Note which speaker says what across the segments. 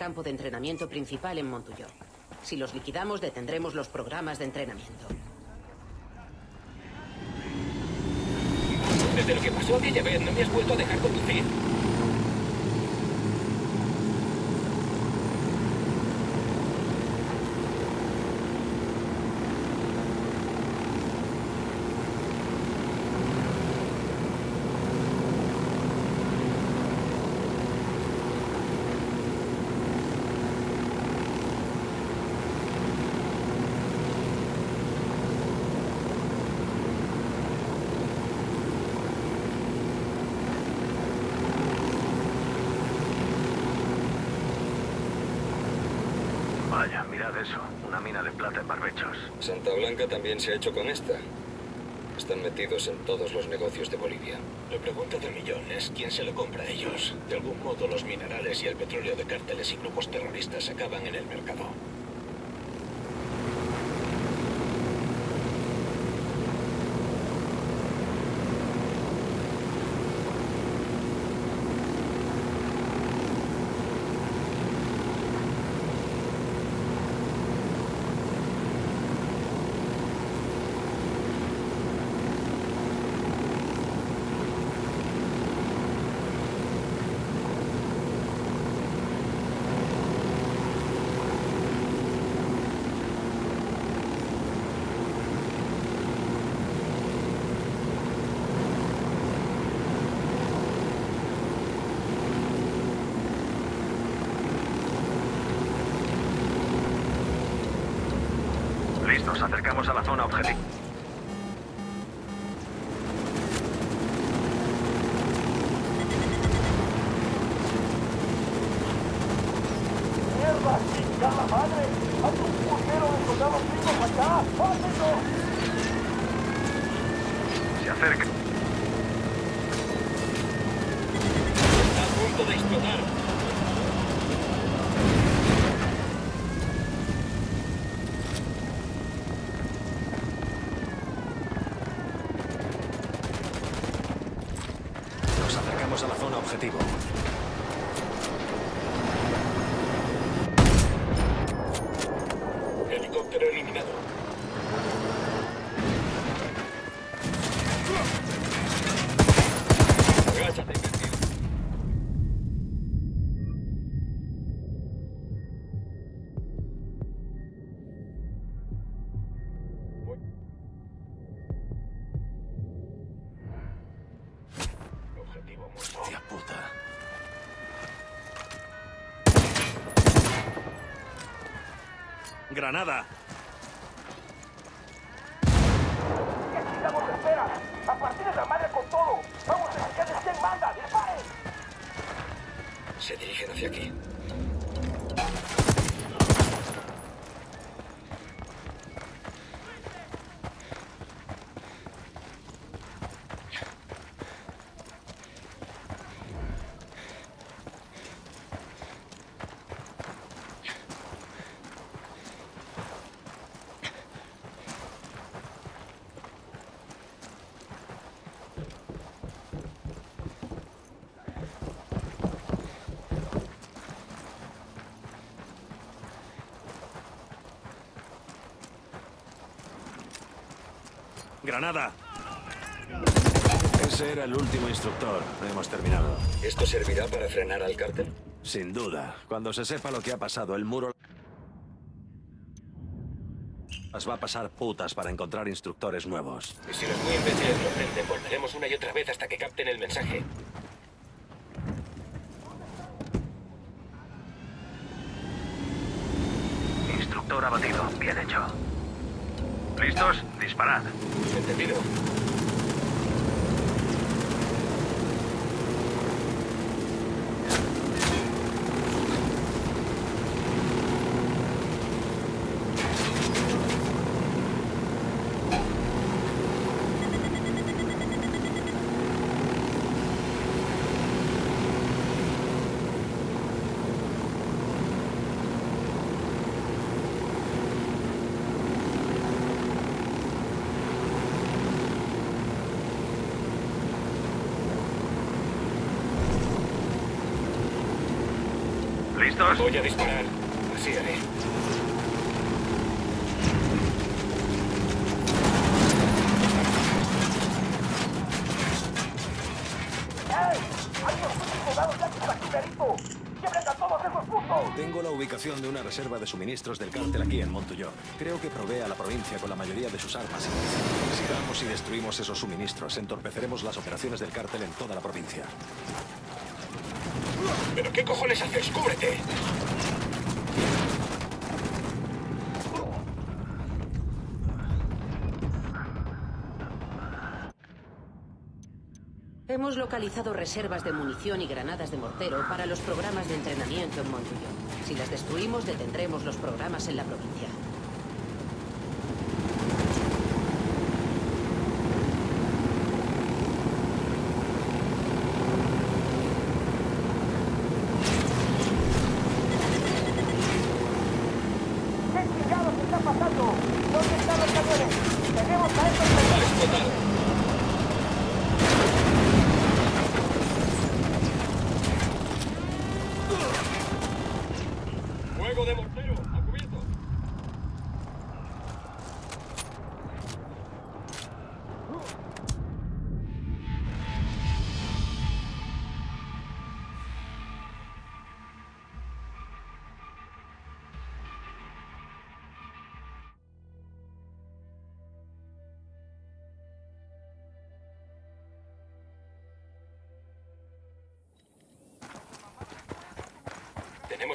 Speaker 1: Campo de entrenamiento principal en Montuyo. Si los liquidamos, detendremos los programas de entrenamiento.
Speaker 2: Desde lo que pasó aquella vez, no me has vuelto a dejar conducir.
Speaker 3: Vaya, mirad eso. Una mina de plata en barbechos.
Speaker 4: Santa Blanca también se ha hecho con esta. Están metidos en todos los negocios de Bolivia.
Speaker 2: La pregunta del millón es quién se lo compra a ellos. De algún modo los minerales y el petróleo de cárteles y grupos terroristas acaban en el mercado.
Speaker 3: Nos acercamos a la zona objetivo.
Speaker 2: Helicóptero eliminado. Agáchate, imbécil. Objetivo muerto.
Speaker 5: Hostia puta. Granada.
Speaker 6: ¡Necesitamos espera! ¡A partir de la madre con todo! ¡Vamos a sacarles quién manda! ¡Disparen!
Speaker 4: Se dirigen hacia aquí.
Speaker 5: Granada. Ese era el último instructor. Hemos terminado.
Speaker 4: ¿Esto servirá para frenar al cártel?
Speaker 5: Sin duda. Cuando se sepa lo que ha pasado, el muro... Las va a pasar putas para encontrar instructores nuevos.
Speaker 2: Y si los muy imbéciles lo prenden, volveremos una y otra vez hasta que capten el mensaje.
Speaker 3: Instructor abatido. Bien hecho. ¿Listos? Disparad.
Speaker 2: Entendido.
Speaker 6: Perito! ¡Quiebren a todos esos!
Speaker 5: Tengo la ubicación de una reserva de suministros del cártel aquí en Montuyó. Creo que provee a la provincia con la mayoría de sus armas. Si vamos y destruimos esos suministros, entorpeceremos las operaciones del cártel en toda la provincia.
Speaker 2: ¿Pero qué cojones haces? ¡Cúbrete!
Speaker 7: Hemos localizado reservas de munición y granadas de mortero para los programas de entrenamiento en Montuyón. Si las destruimos, detendremos los programas en la provincia.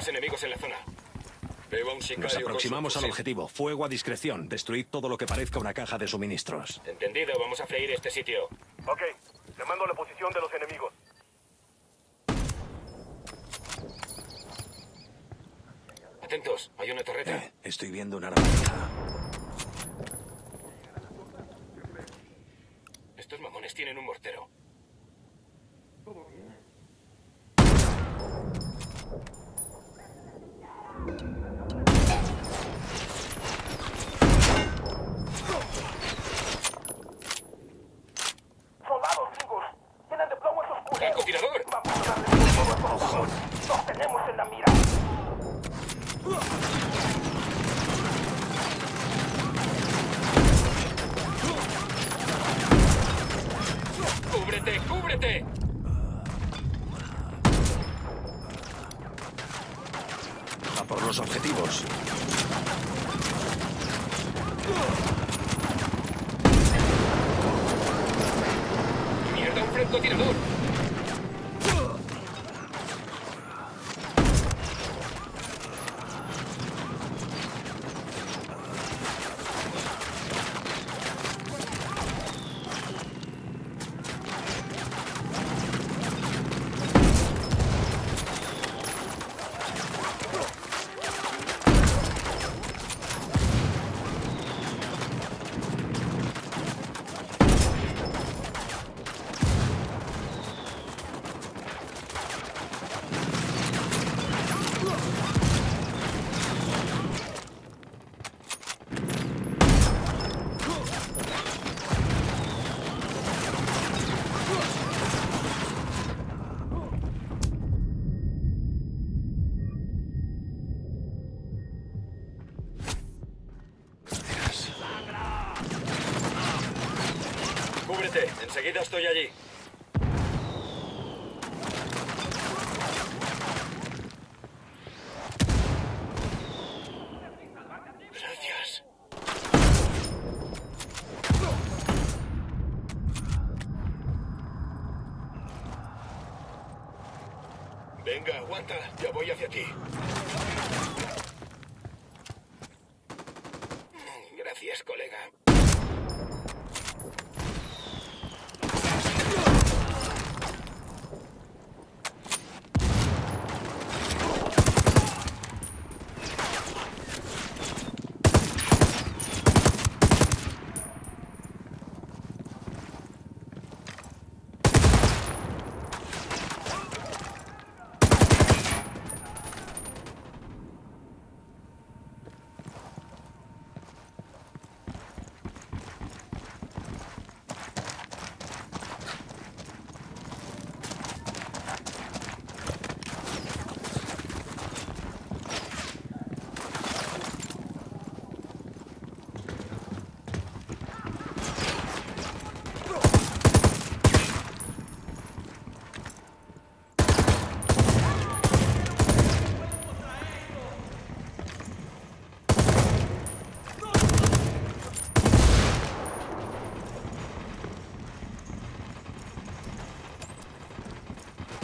Speaker 2: Enemigos en la zona. Veo a un sicario
Speaker 5: Nos
Speaker 2: con su
Speaker 5: aproximamos al objetivo. Fuego a discreción. Destruid todo lo que parezca una caja de suministros.
Speaker 2: Entendido, vamos a freír este sitio.
Speaker 3: Ok, te mando la posición de los enemigos.
Speaker 2: Atentos, hay una torreta.
Speaker 5: Eh, estoy viendo una armadura.
Speaker 2: Estos mamones tienen un mortero.
Speaker 6: soldados gringos! ¡Tienen de plomo esos culeros!
Speaker 2: ¡Francotirador!
Speaker 6: ¡Vamos a darle de todo a estos hijos! ¡Los tenemos en la mira!
Speaker 2: ¡Cúbrete, cúbrete!
Speaker 5: A por los objetivos.
Speaker 2: ¡Mierda, un francotirador! Cúbrete, enseguida estoy allí.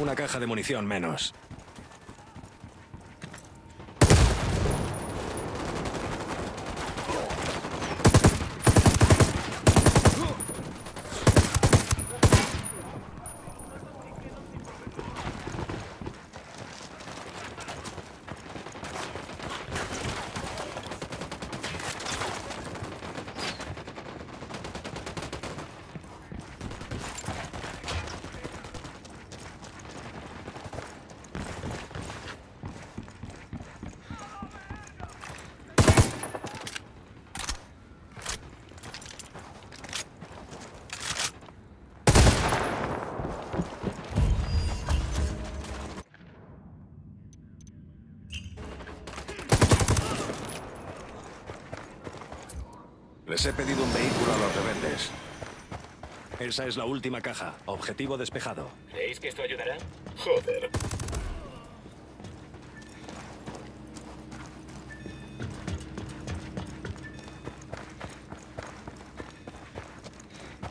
Speaker 5: Una caja de munición menos. Les he pedido un vehículo a los rebeldes. Esa es la última caja. Objetivo despejado.
Speaker 2: ¿Creéis que esto ayudará? Joder.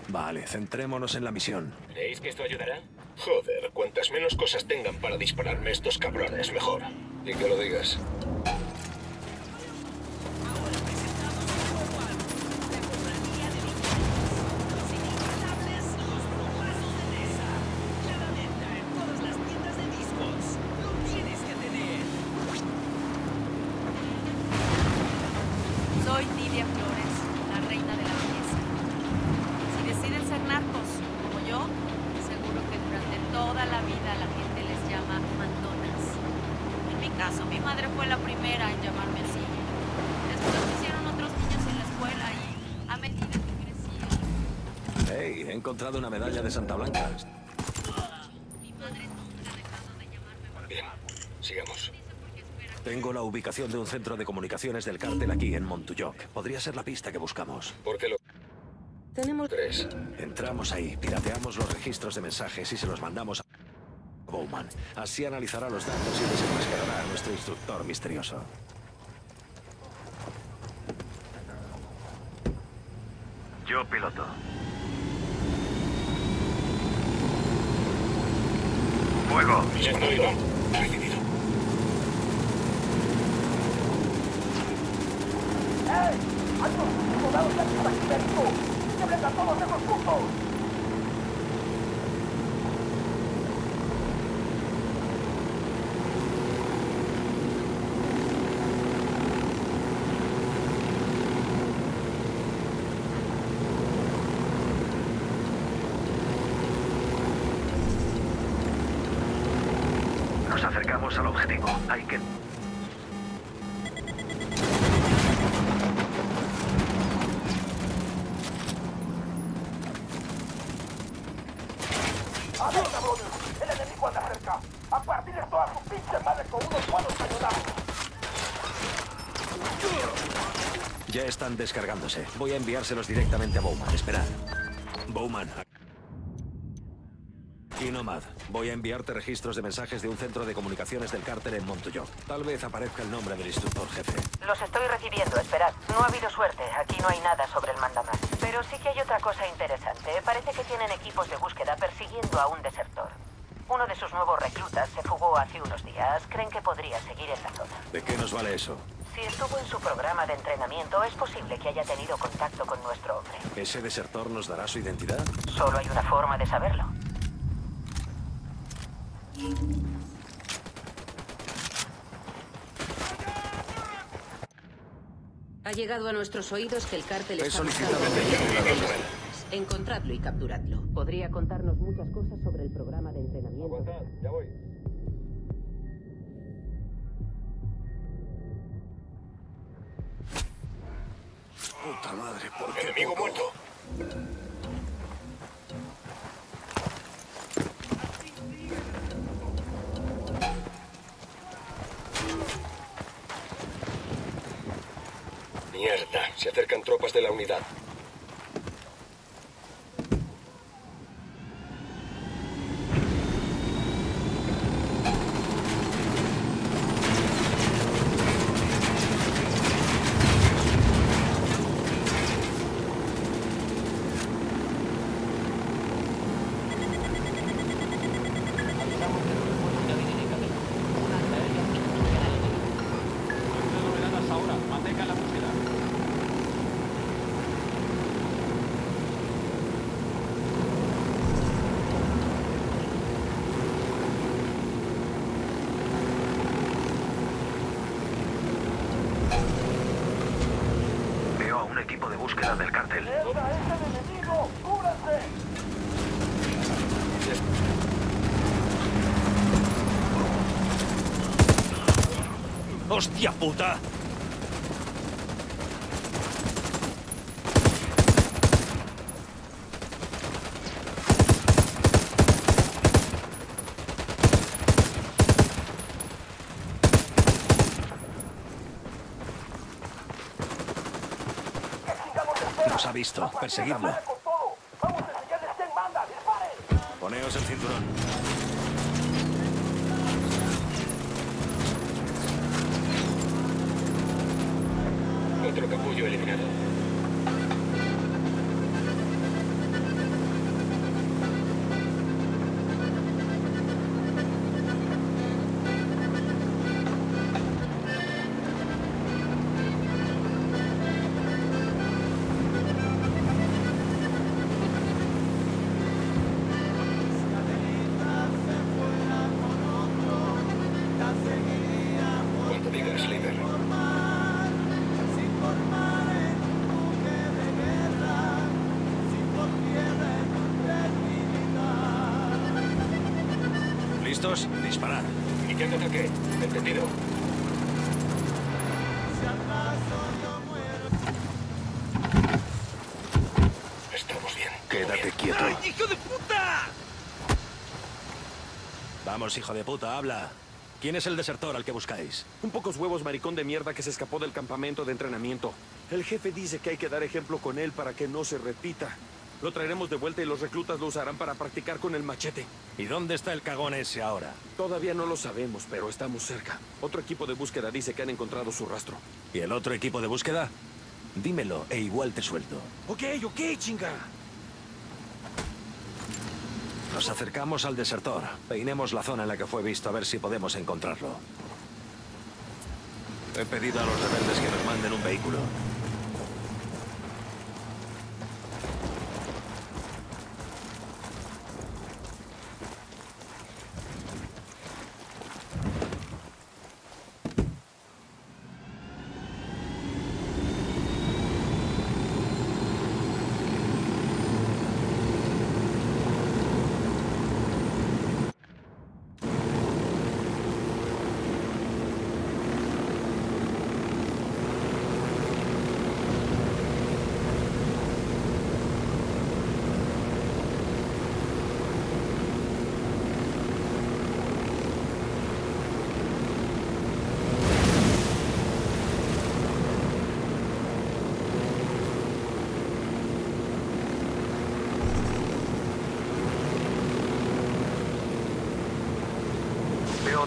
Speaker 5: Vale, centrémonos en la misión.
Speaker 2: ¿Creéis que esto ayudará? Joder, cuantas menos cosas tengan para dispararme estos cabrones, mejor.
Speaker 4: Y que lo digas.
Speaker 8: Soy Nidia Flores, la reina de la belleza. Si deciden ser narcos, como yo, seguro que durante toda la vida la gente les llama mandonas. En mi caso, mi madre fue la primera en llamarme así. Después hicieron otros niños en la escuela y a medida que crecía,
Speaker 5: Hey, he encontrado una medalla de Santa Blanca.
Speaker 8: mi madre nunca ha dejado de llamarme
Speaker 2: Bien, sigamos.
Speaker 5: Tengo la ubicación de un centro de comunicaciones del cártel aquí en Montulloc. Podría ser la pista que buscamos.
Speaker 4: ¿Por qué lo
Speaker 1: Tenemos...
Speaker 4: tres?
Speaker 5: Entramos ahí, pirateamos los registros de mensajes y se los mandamos a Bowman. Así analizará los datos y desenmascarará a nuestro instructor misterioso.
Speaker 3: Yo piloto. Fuego.
Speaker 2: Siendo Iván. Recibido.
Speaker 6: ¡Ey! ¡Hay unos soldados ya por aquí dentro! ¡Lleven a todos esos putos!
Speaker 3: Nos acercamos al objetivo. Hay que...
Speaker 6: ¡A ver! ¡El enemigo anda cerca! ¡A partir de toda su pinche madre con unos buenos cañonazos!
Speaker 5: Ya están descargándose. Voy a enviárselos directamente a Bowman. Esperad. Bowman. Y Nomad, voy a enviarte registros de mensajes de un centro de comunicaciones del cártel en Montulloc. Tal vez aparezca el nombre del instructor jefe.
Speaker 7: Los estoy recibiendo, esperad. No ha habido suerte, aquí no hay nada sobre el mandamás. Pero sí que hay otra cosa interesante. Parece que tienen equipos de búsqueda persiguiendo a un desertor. Uno de sus nuevos reclutas se fugó hace unos días. Creen que podría seguir en la zona.
Speaker 5: ¿De qué nos vale eso?
Speaker 7: Si estuvo en su programa de entrenamiento, es posible que haya tenido contacto con nuestro hombre.
Speaker 5: ¿Ese desertor nos dará su identidad?
Speaker 7: Solo hay una forma de saberlo.
Speaker 1: Ha llegado a nuestros oídos que el cártel
Speaker 5: He
Speaker 1: está
Speaker 5: rebeldes.
Speaker 1: Encontradlo y capturadlo. Podría contarnos muchas cosas sobre el programa de entrenamiento.
Speaker 4: ya voy.
Speaker 5: Puta madre, ¿por qué
Speaker 2: Enemigo
Speaker 5: poco?
Speaker 2: muerto.
Speaker 4: Tropas de la unidad.
Speaker 5: ¡Hostia puta! Nos ha visto.
Speaker 6: ¡A partir de la
Speaker 5: Perseguidlo. Poneos el cinturón.
Speaker 2: Otro capullo eliminado.
Speaker 5: ¿Listos? Disparad.
Speaker 2: ¿Y qué ataque? Entendido. Estamos bien.
Speaker 3: Quédate quieto.
Speaker 5: Vamos, hijo de puta, habla. ¿Quién es el desertor al que buscáis?
Speaker 9: Un pocos huevos maricón de mierda que se escapó del campamento de entrenamiento. El jefe dice que hay que dar ejemplo con él para que no se repita. Lo traeremos de vuelta y los reclutas lo usarán para practicar con el machete.
Speaker 5: ¿Y dónde está el cagón ese ahora?
Speaker 9: Todavía no lo sabemos, pero estamos cerca. Otro equipo de búsqueda dice que han encontrado su rastro.
Speaker 5: ¿Y el otro equipo de búsqueda? Dímelo e igual te suelto.
Speaker 9: Ok, ok, chinga.
Speaker 5: Nos acercamos al desertor. Peinemos la zona en la que fue visto a ver si podemos encontrarlo. He pedido a los rebeldes que nos manden un vehículo.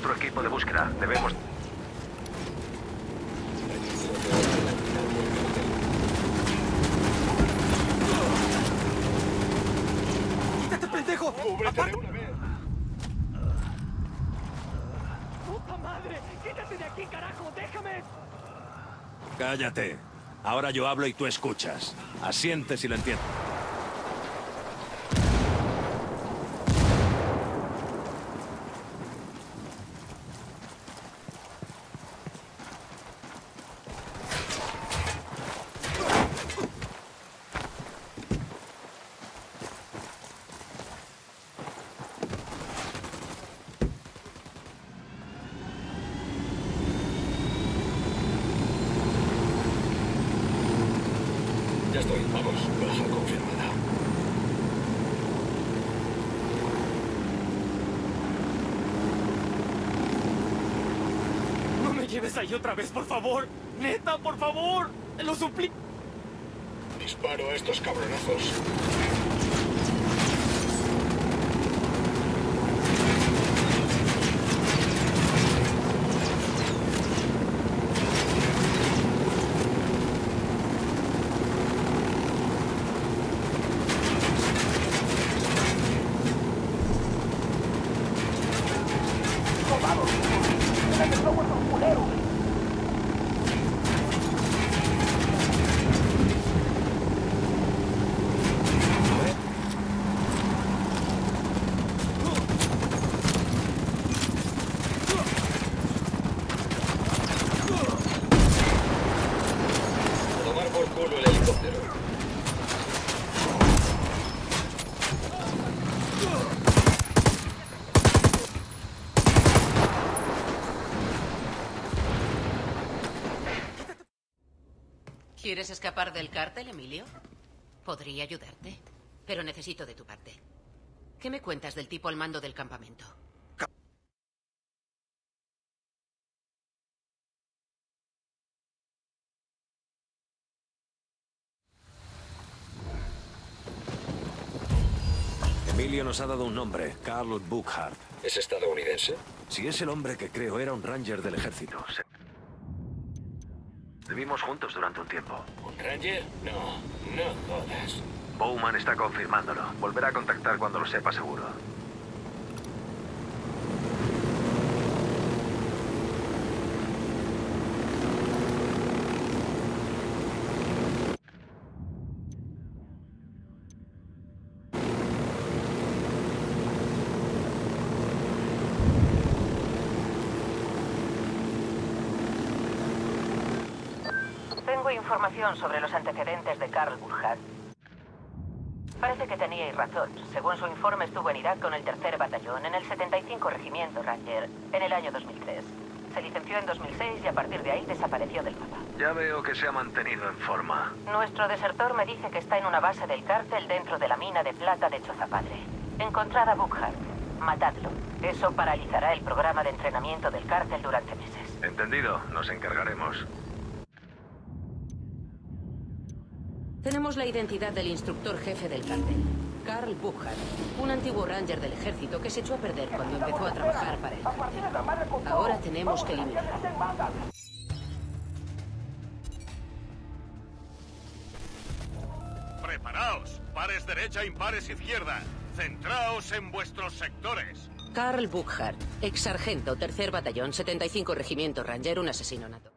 Speaker 3: Otro equipo de búsqueda. Debemos...
Speaker 9: ¡Quítate, pendejo!
Speaker 2: ¡Cúbrete de una vez!
Speaker 6: ¡Puta madre! ¡Quítate de aquí, carajo! ¡Déjame!
Speaker 5: Cállate. Ahora yo hablo y tú escuchas. Asiente si lo entiendes.
Speaker 2: Estoy. Vamos. Baja confirmada.
Speaker 9: ¡No me lleves ahí otra vez, por favor! ¡Neta, por favor! ¡Te lo suplico!
Speaker 2: Disparo a estos cabronazos.
Speaker 6: ¡Tienen el lobo esos culeros!
Speaker 1: ¿Quieres escapar del cártel, Emilio? Podría ayudarte, pero necesito de tu parte. ¿Qué me cuentas del tipo al mando del campamento?
Speaker 5: Emilio nos ha dado un nombre, Carl Buchhardt.
Speaker 4: ¿Es estadounidense?
Speaker 5: Si es el hombre que creo, era un ranger del ejército.
Speaker 3: Vivimos juntos durante un tiempo.
Speaker 2: ¿Un Ranger? No, no jodas.
Speaker 3: Bowman está confirmándolo. Volverá a contactar cuando lo sepa seguro.
Speaker 7: Tengo información sobre los antecedentes de Karl Burkhardt. Parece que teníais razón. Según su informe, estuvo en Irak con el tercer batallón en el 75 Regimiento Ranger en el año 2003. Se licenció en 2006 y a partir de ahí desapareció del mapa.
Speaker 3: Ya veo que se ha mantenido en forma.
Speaker 7: Nuestro desertor me dice que está en una base del cártel dentro de la mina de plata de Chozapadre. Encontrad a. Matadlo. Eso paralizará el programa de entrenamiento del cártel durante meses.
Speaker 3: Entendido, nos encargaremos.
Speaker 1: Tenemos la identidad del instructor jefe del cártel, Carl Buchard, un antiguo ranger del ejército que se echó a perder cuando empezó a trabajar para el cártel. Ahora tenemos que eliminarlo.
Speaker 10: Preparaos, pares derecha, impares izquierda. Centraos en vuestros sectores.
Speaker 1: Carl Buchard, ex sargento, tercer batallón, 75 regimiento ranger, un asesino nato.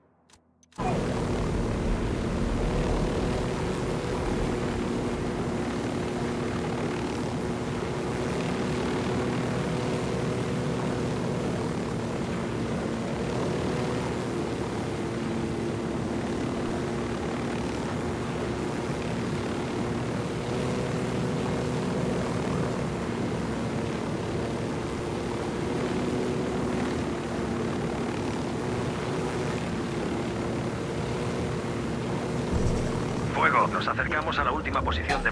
Speaker 3: Fuego, nos acercamos a la última posición de...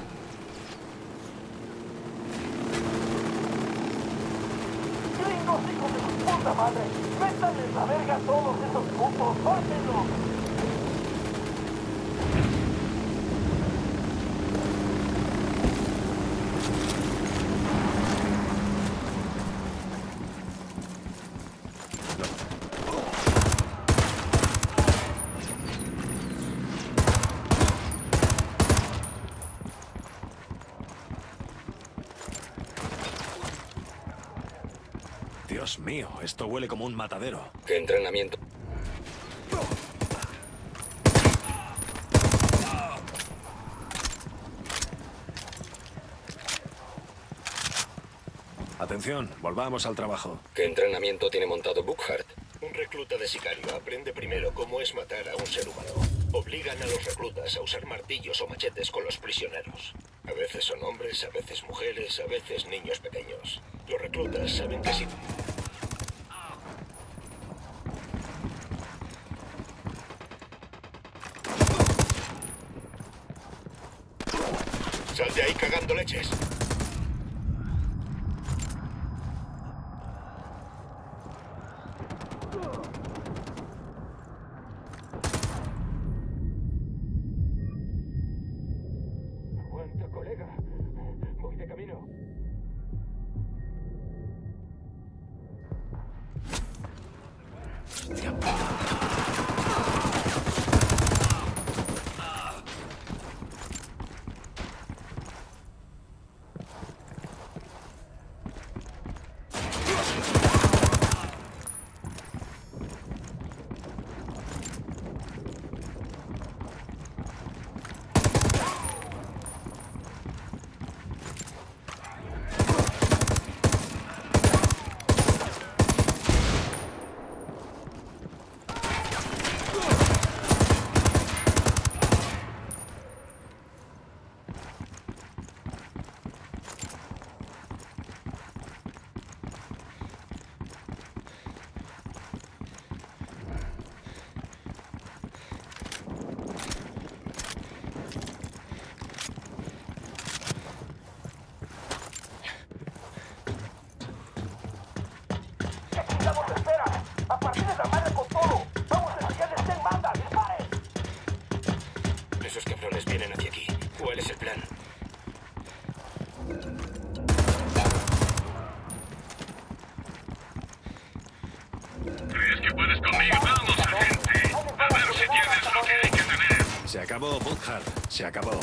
Speaker 6: ¡Gringos, hijos de su puta madre! ¡Métanles la verga a todos esos putos! ¡Córtenlos!
Speaker 5: Dios mío, esto huele como un matadero.
Speaker 4: ¿Qué entrenamiento?
Speaker 5: Atención, volvamos al trabajo.
Speaker 4: ¿Qué entrenamiento tiene montado Buchhardt?
Speaker 2: Un recluta de sicario aprende primero cómo es matar a un ser humano. Obligan a los reclutas a usar martillos o machetes con los prisioneros. A veces son hombres, a veces mujeres, a veces niños pequeños. Los reclutas saben que si... Sal de ahí cagando leches.
Speaker 5: Acabó, Bukhar. Se acabó.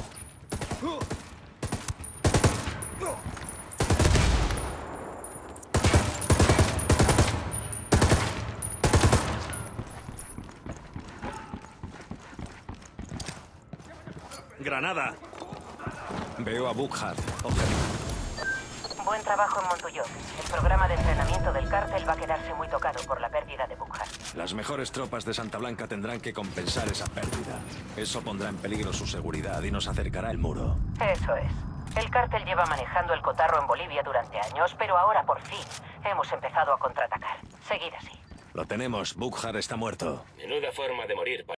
Speaker 9: Granada.
Speaker 5: Veo a. Objetivo.
Speaker 7: Buen trabajo en Montuyok. El programa de entrenamiento del cártel va a quedarse muy tocado por la pérdida de Bukhar.
Speaker 5: Las mejores tropas de Santa Blanca tendrán que compensar esa pérdida. Eso pondrá en peligro su seguridad y nos acercará el muro.
Speaker 7: Eso es. El cártel lleva manejando el cotarro en Bolivia durante años, pero ahora por fin hemos empezado a contraatacar. Seguid así.
Speaker 5: Lo tenemos. Bukhar está muerto.
Speaker 2: Menuda forma de morir.